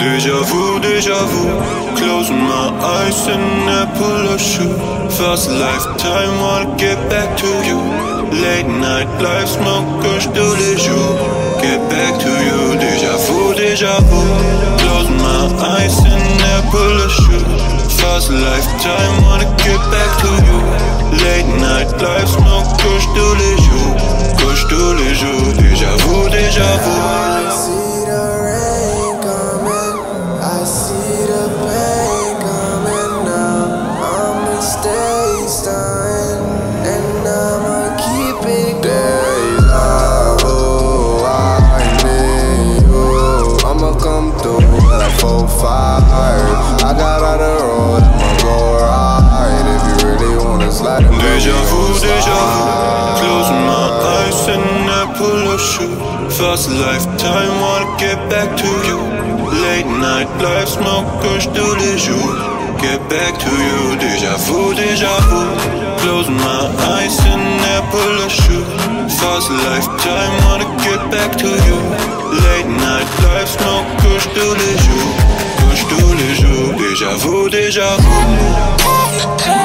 Déjà vu, déjà vu. Closing my eyes and I pull a shoe. First lifetime, wanna get back to you. Late night life, smoke kush tous les jours. Get back to you. Déjà vu, déjà vu. Closing my eyes and I pull a shoe. First lifetime, wanna get back to you. Late night life, smoke kush tous les jours. Kush tous les jours. First lifetime, wanna get back to you. Late night life, smoke kush tous les jours. Get back to you. Déjà vu, déjà vu. Closing my eyes and pull a shoe. First lifetime, wanna get back to you. Late night life, smoke kush tous les jours. Kush tous les jours. Déjà vu, déjà vu.